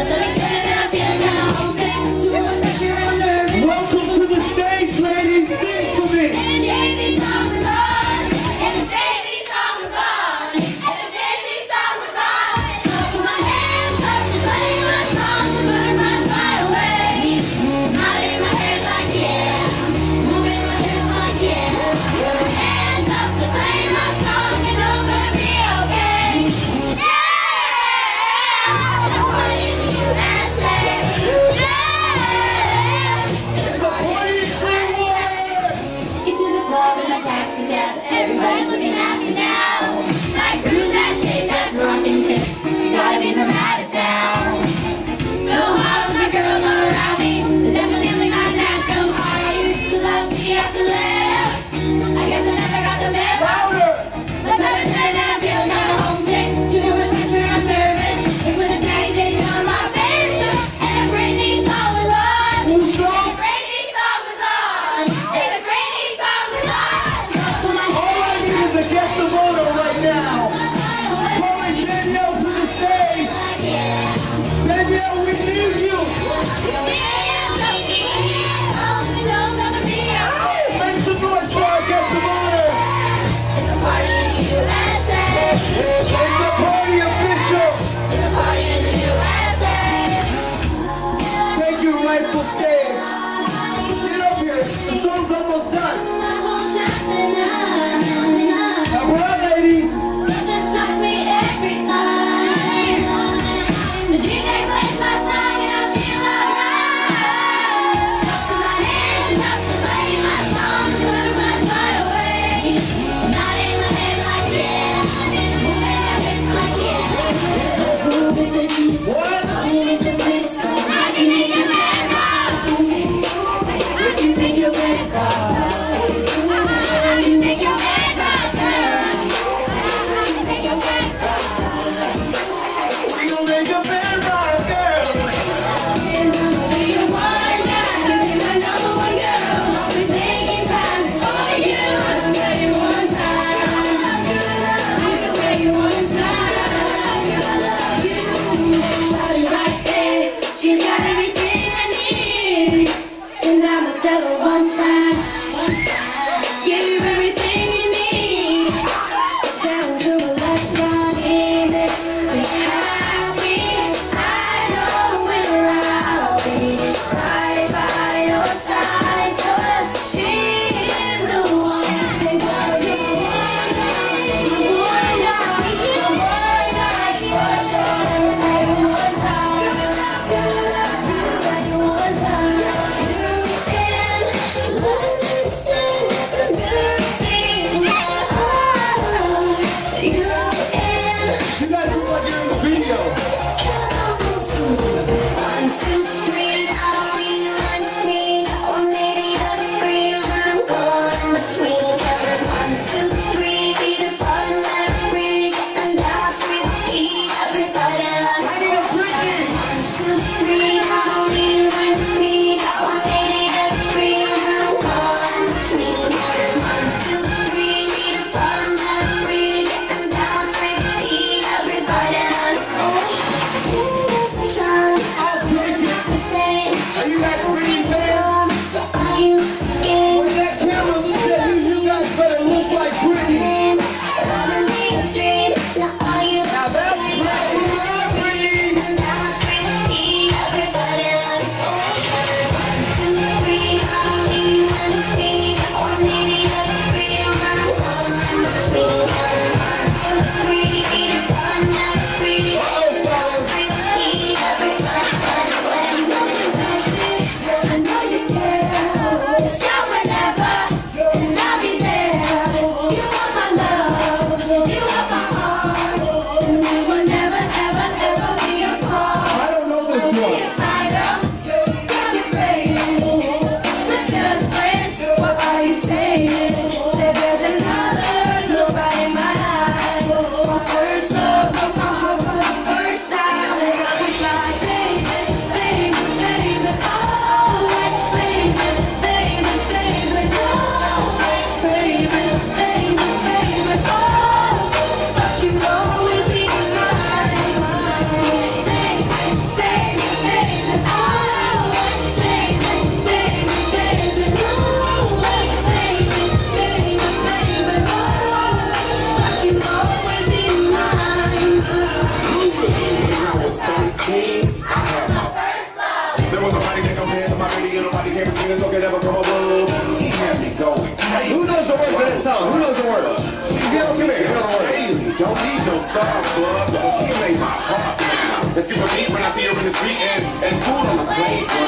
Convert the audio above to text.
That's everything. now. Calling Danielle to the stage. Danielle, we need you. Make some noise for our guest of honor. It's a party in the USA. It's party official. It's a party in the USA. Take your rightful stage. girls. She daily. Don't need no Starbucks. So she made my heart pound. It's giving me when I see her in the street and, and food on the plate.